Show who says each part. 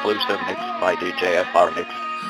Speaker 1: exclusive mix by DJ FR Mix.